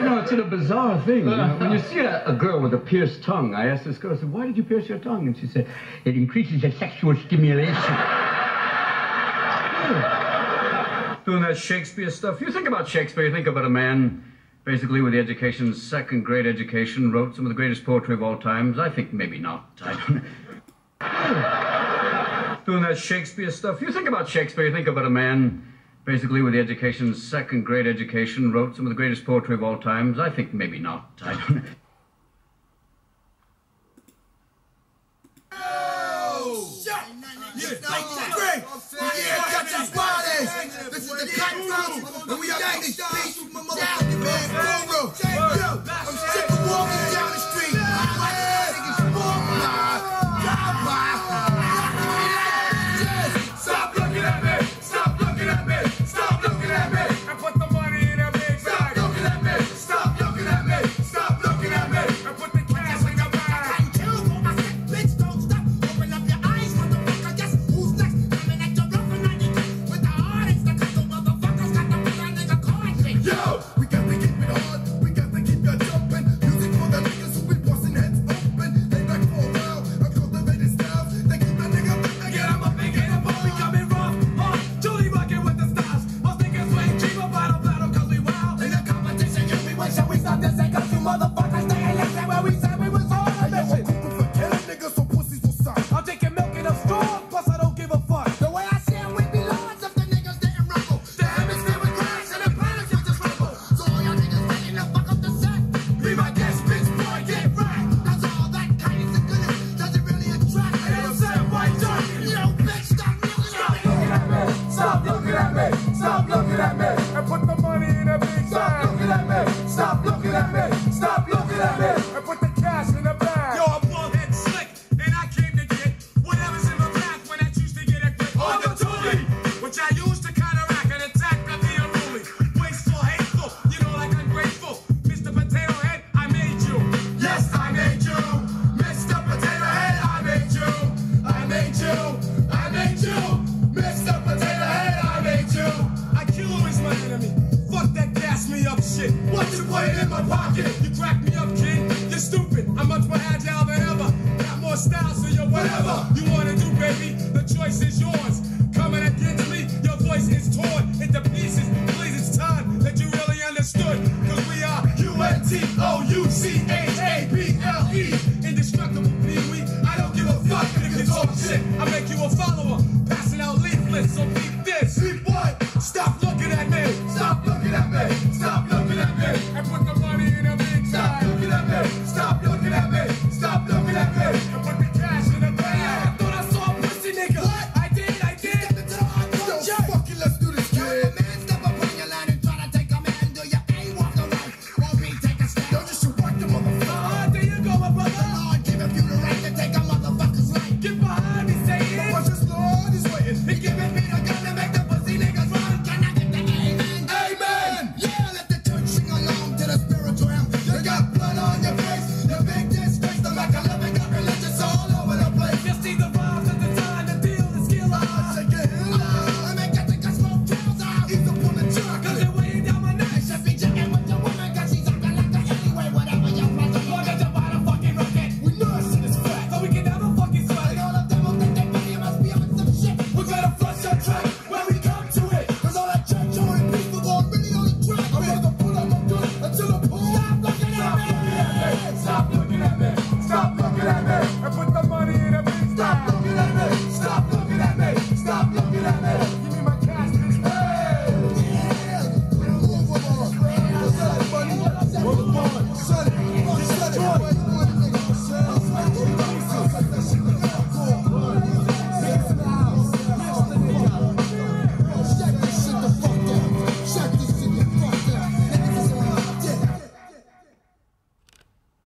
You know, it's a bizarre thing. You know, when you see a, a, girl with a pierced tongue, I asked this girl, I said, why did you pierce your tongue? And she said, it increases your sexual stimulation. Doing that Shakespeare stuff. You think about Shakespeare, you think about a man basically with the education, second grade education, wrote some of the greatest poetry of all times. I think maybe not. I don't know. Doing that Shakespeare stuff. You think about Shakespeare, you think about a man basically with the education, second grade education, wrote some of the greatest poetry of all times. I think maybe not. I don't know. This is the and we are with my motherfucking man. T-O-U